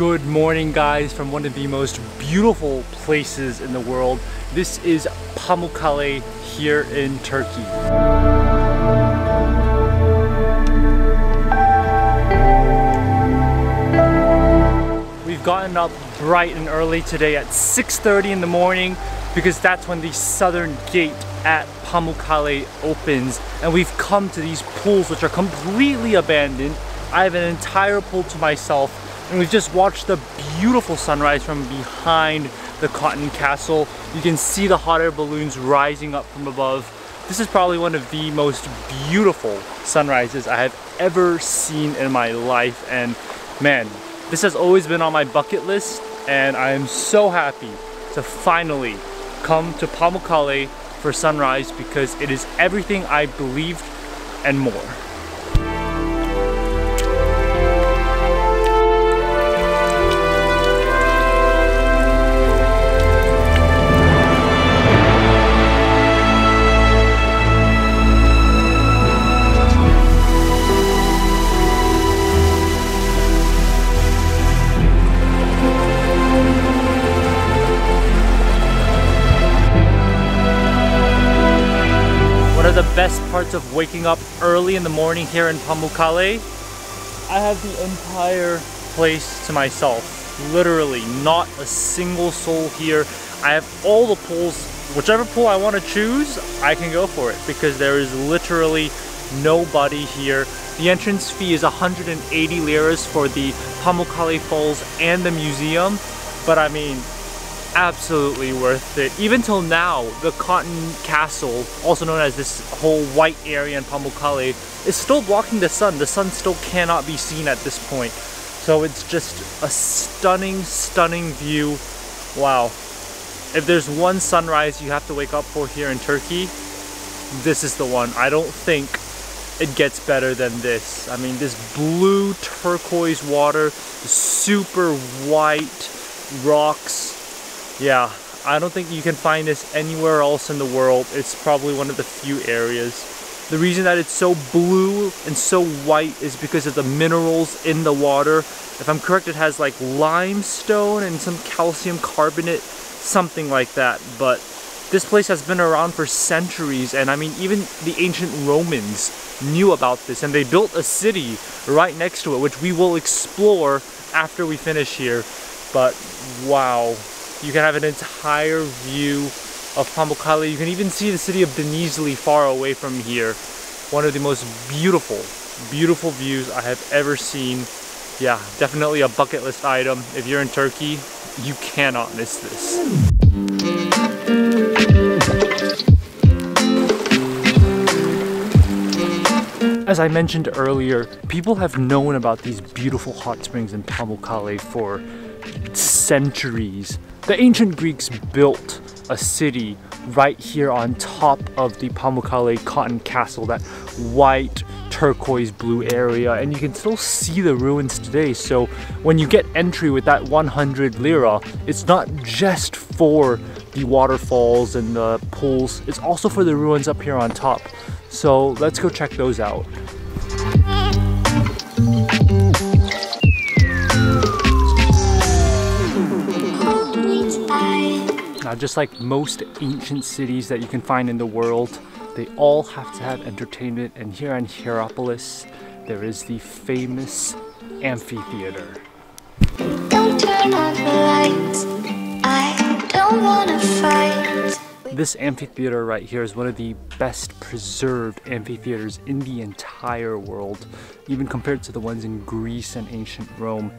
Good morning guys from one of the most beautiful places in the world. This is Pamukkale here in Turkey. We've gotten up bright and early today at 6.30 in the morning because that's when the southern gate at Pamukkale opens and we've come to these pools which are completely abandoned. I have an entire pool to myself and we've just watched the beautiful sunrise from behind the Cotton Castle. You can see the hot air balloons rising up from above. This is probably one of the most beautiful sunrises I have ever seen in my life and man, this has always been on my bucket list and I am so happy to finally come to Pamukkale for sunrise because it is everything I believed and more. Of waking up early in the morning here in Pamukkale. I have the entire place to myself. Literally, not a single soul here. I have all the pools. Whichever pool I want to choose, I can go for it because there is literally nobody here. The entrance fee is 180 liras for the Pamukkale Falls and the museum. But I mean, absolutely worth it. Even till now, the Cotton Castle, also known as this whole white area in Pamukkale, is still blocking the sun. The sun still cannot be seen at this point. So it's just a stunning, stunning view. Wow. If there's one sunrise you have to wake up for here in Turkey, this is the one. I don't think it gets better than this. I mean, this blue turquoise water, super white rocks, yeah, I don't think you can find this anywhere else in the world. It's probably one of the few areas. The reason that it's so blue and so white is because of the minerals in the water. If I'm correct, it has like limestone and some calcium carbonate, something like that. But this place has been around for centuries and I mean even the ancient Romans knew about this and they built a city right next to it which we will explore after we finish here. But wow, you can have an entire view of Pamukkale. You can even see the city of Denizli far away from here. One of the most beautiful, beautiful views I have ever seen. Yeah, definitely a bucket list item. If you're in Turkey, you cannot miss this. As I mentioned earlier, people have known about these beautiful hot springs in Pamukkale for centuries. The ancient Greeks built a city right here on top of the Pamukkale Cotton Castle, that white turquoise blue area and you can still see the ruins today. So when you get entry with that 100 lira it's not just for the waterfalls and the pools it's also for the ruins up here on top. So let's go check those out Now, just like most ancient cities that you can find in the world, they all have to have entertainment. And here in Hierapolis, there is the famous amphitheater. This amphitheater right here is one of the best preserved amphitheaters in the entire world, even compared to the ones in Greece and ancient Rome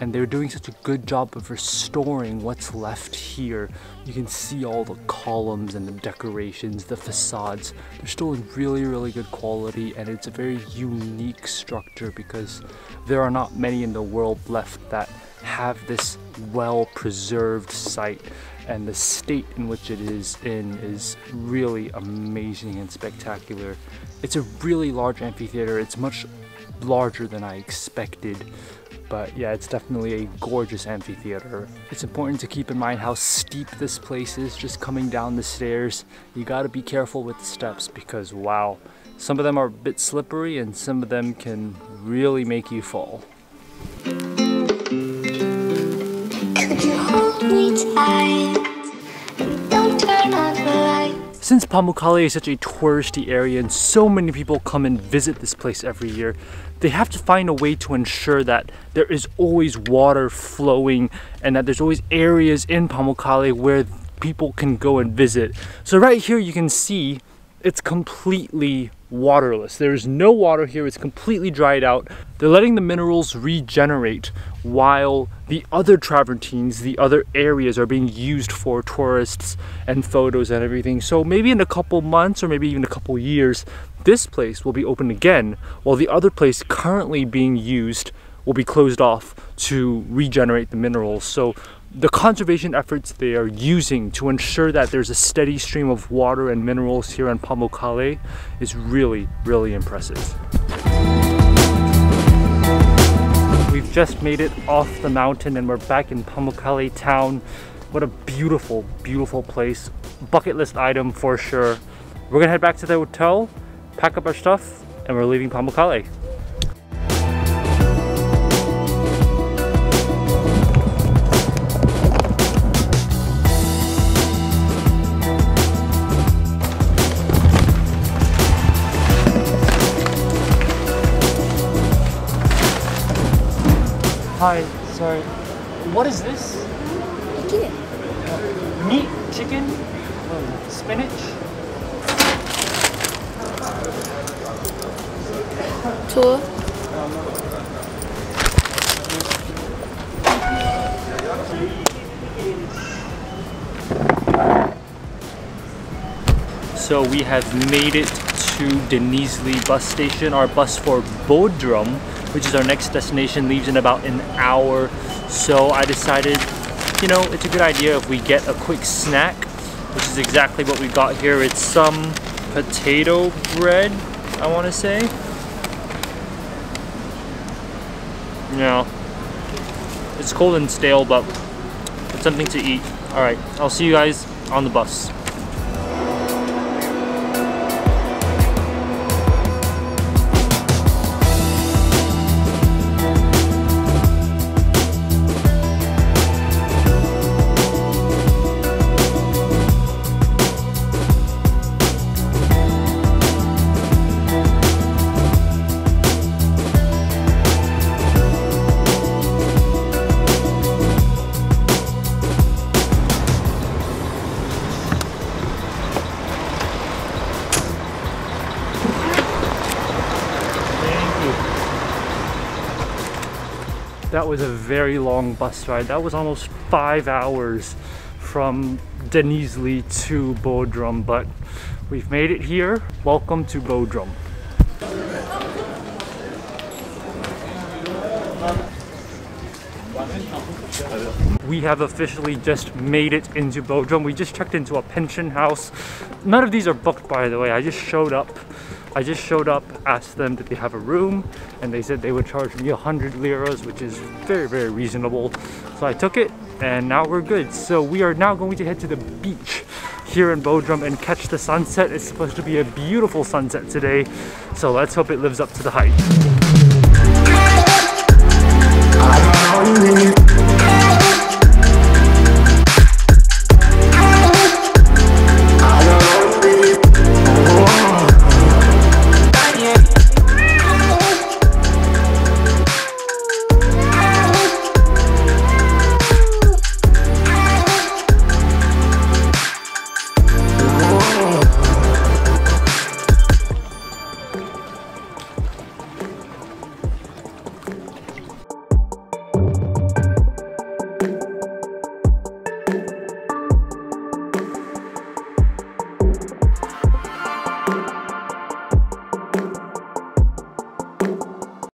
and they're doing such a good job of restoring what's left here. You can see all the columns and the decorations, the facades. They're still in really, really good quality and it's a very unique structure because there are not many in the world left that have this well-preserved site and the state in which it is in is really amazing and spectacular. It's a really large amphitheater. It's much larger than I expected but yeah, it's definitely a gorgeous amphitheater. It's important to keep in mind how steep this place is just coming down the stairs. You gotta be careful with the steps because wow, some of them are a bit slippery and some of them can really make you fall. Could you hold me tight? Since Pamukkale is such a touristy area and so many people come and visit this place every year, they have to find a way to ensure that there is always water flowing and that there's always areas in Pamukkale where people can go and visit. So right here you can see it's completely waterless. There is no water here, it's completely dried out. They're letting the minerals regenerate while the other travertines, the other areas are being used for tourists and photos and everything. So maybe in a couple months or maybe even a couple years, this place will be open again while the other place currently being used will be closed off to regenerate the minerals. So the conservation efforts they are using to ensure that there's a steady stream of water and minerals here in Pamukkale is really, really impressive. We've just made it off the mountain and we're back in Pamukkale town. What a beautiful, beautiful place. Bucket list item for sure. We're gonna head back to the hotel, pack up our stuff, and we're leaving Pamukkale. Hi, sorry. What is this? Chicken. Meat, chicken, um, spinach. Tour. So we have made it to Denizli bus station. Our bus for Bodrum, which is our next destination, leaves in about an hour. So I decided, you know, it's a good idea if we get a quick snack, which is exactly what we got here. It's some potato bread, I want to say. Yeah. It's cold and stale, but it's something to eat. Alright, I'll see you guys on the bus. That was a very long bus ride. That was almost five hours from Denizli to Bodrum, but we've made it here. Welcome to Bodrum. We have officially just made it into Bodrum. We just checked into a pension house. None of these are booked, by the way. I just showed up. I just showed up, asked them did they have a room, and they said they would charge me 100 liras, which is very, very reasonable. So I took it, and now we're good. So we are now going to head to the beach here in Bodrum and catch the sunset. It's supposed to be a beautiful sunset today, so let's hope it lives up to the hype.